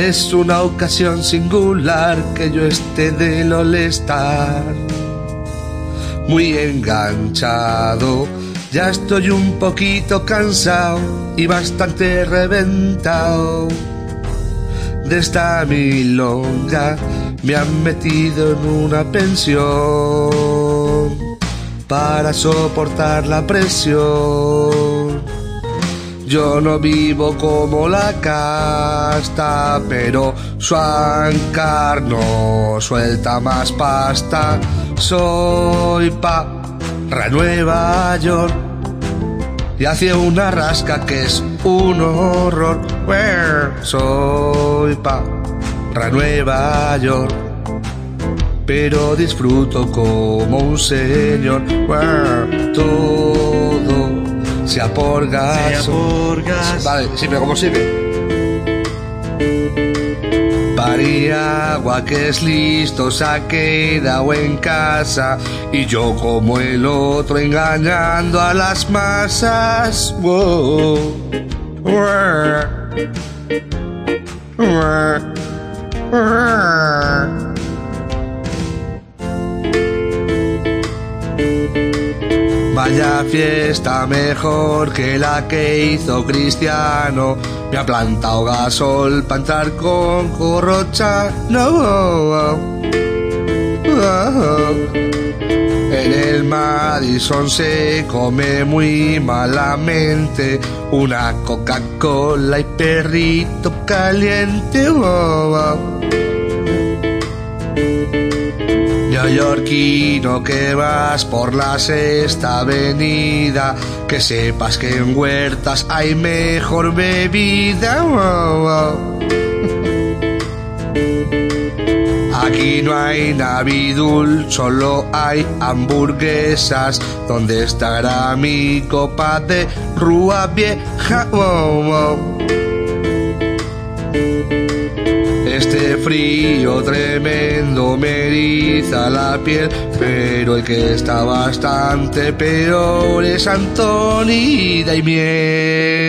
Es una ocasión singular que yo esté del All-Star. Muy enganchado, ya estoy un poquito cansado y bastante reventado. De esta milonga me han metido en una pensión para soportar la presión. Yo no vivo como la casta, pero su no suelta más pasta. Soy pa Nueva York y hacia una rasca que es un horror. Soy pa Nueva York pero disfruto como un señor. Todo sea por gas. Vale, sí, pero ¿cómo sigue? agua que es listo se ha quedado en casa y yo como el otro engañando a las masas. Vaya fiesta mejor que la que hizo Cristiano. Me ha plantado gasol para entrar con corrocha. No. En el Madison se come muy malamente una Coca-Cola y perrito caliente neoyorquino que vas por la sexta avenida, que sepas que en huertas hay mejor bebida. Aquí no hay navidul, solo hay hamburguesas. ¿Dónde estará mi copa de rúa vieja? Este frío tremendo me eriza la piel, pero el que está bastante peor es Antonida y miel.